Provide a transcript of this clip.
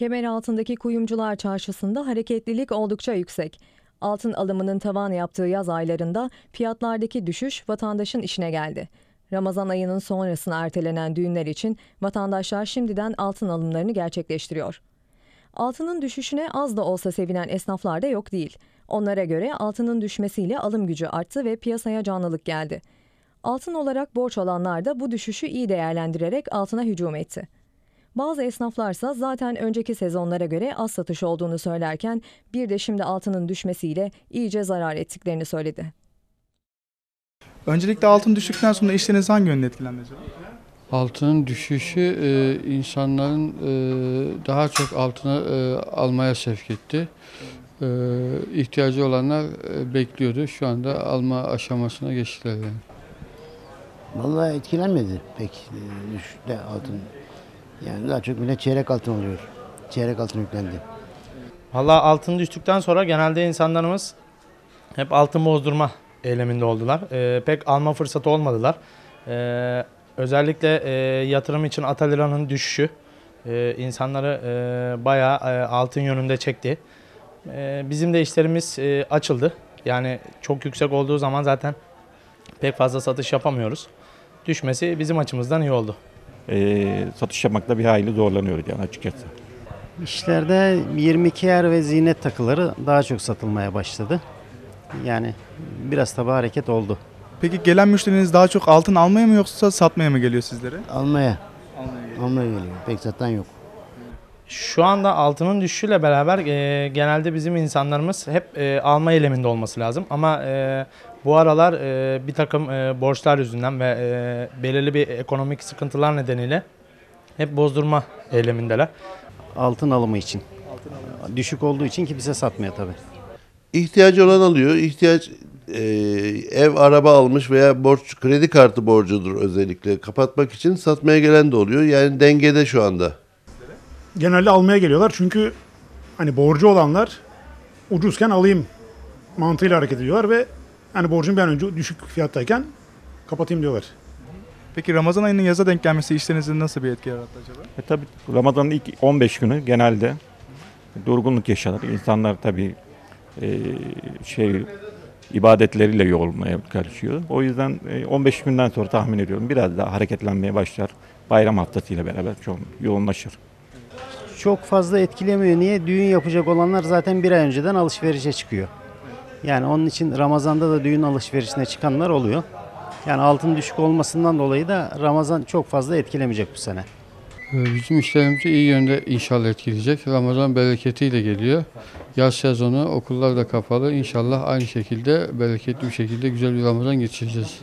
Kemer altındaki kuyumcular çarşısında hareketlilik oldukça yüksek. Altın alımının tavan yaptığı yaz aylarında fiyatlardaki düşüş vatandaşın işine geldi. Ramazan ayının sonrasına ertelenen düğünler için vatandaşlar şimdiden altın alımlarını gerçekleştiriyor. Altının düşüşüne az da olsa sevinen esnaflar da yok değil. Onlara göre altının düşmesiyle alım gücü arttı ve piyasaya canlılık geldi. Altın olarak borç alanlar da bu düşüşü iyi değerlendirerek altına hücum etti. Bazı esnaflarsa zaten önceki sezonlara göre az satış olduğunu söylerken bir de şimdi altının düşmesiyle iyice zarar ettiklerini söyledi. Öncelikle altın düştükten sonra işleriniz hangi yönde etkilendi acaba? Altının düşüşü e, insanların e, daha çok altını e, almaya sevk etti. E, ihtiyacı olanlar e, bekliyordu. Şu anda alma aşamasına geçtiler. Yani. Vallahi etkilenmedi pek e, düşüşte altın. Yani daha çok millet çeyrek altın alıyor. Çeyrek altın yüklendi. Valla altın düştükten sonra genelde insanlarımız hep altın bozdurma eyleminde oldular. Ee, pek alma fırsatı olmadılar. Ee, özellikle e, yatırım için Ataliran'ın düşüşü e, insanları e, bayağı e, altın yönünde çekti. E, bizim de işlerimiz e, açıldı. Yani çok yüksek olduğu zaman zaten pek fazla satış yapamıyoruz. Düşmesi bizim açımızdan iyi oldu. Ee, satış yapmakta bir hayli zorlanıyoruz yani açıkçası. İşlerde 22 yer ve ziynet takıları daha çok satılmaya başladı. Yani biraz tabi hareket oldu. Peki gelen müşteriniz daha çok altın almaya mı yoksa satmaya mı geliyor sizlere? Almaya. Almaya geliyor. Pek satan yok. Şu anda altının düşüşüyle beraber e, genelde bizim insanlarımız hep e, alma eyleminde olması lazım. Ama e, bu aralar e, bir takım e, borçlar yüzünden ve e, belirli bir ekonomik sıkıntılar nedeniyle hep bozdurma eylemindeler. Altın alımı için. Düşük olduğu için kimse satmıyor tabi. İhtiyacı olan alıyor. İhtiyaç e, ev, araba almış veya borç, kredi kartı borcudur özellikle kapatmak için satmaya gelen de oluyor. Yani dengede şu anda. Genelde almaya geliyorlar. Çünkü hani borcu olanlar ucuzken alayım mantığıyla hareket ediyorlar ve hani borcum bir an önce düşük fiyattayken kapatayım diyorlar. Peki Ramazan ayının yaza denk gelmesi işlerinizi nasıl bir etki yarattı acaba? E tabii Ramazan'ın ilk 15 günü genelde durgunluk yaşanır. İnsanlar tabii e, şey ibadetleriyle yoğrulmaya karışıyor. O yüzden e, 15 günden sonra tahmin ediyorum biraz daha hareketlenmeye başlar. Bayram haftasıyla beraber çok yoğunlaşır. Çok fazla etkilemiyor. Niye? Düğün yapacak olanlar zaten bir ay önceden alışverişe çıkıyor. Yani onun için Ramazan'da da düğün alışverişine çıkanlar oluyor. Yani altın düşük olmasından dolayı da Ramazan çok fazla etkilemeyecek bu sene. E, Bizim işlerimizi iyi yönde inşallah etkileyecek. Ramazan bereketiyle geliyor. Yaz sezonu okullar da kapalı. İnşallah aynı şekilde bereketli bir şekilde güzel bir Ramazan geçireceğiz.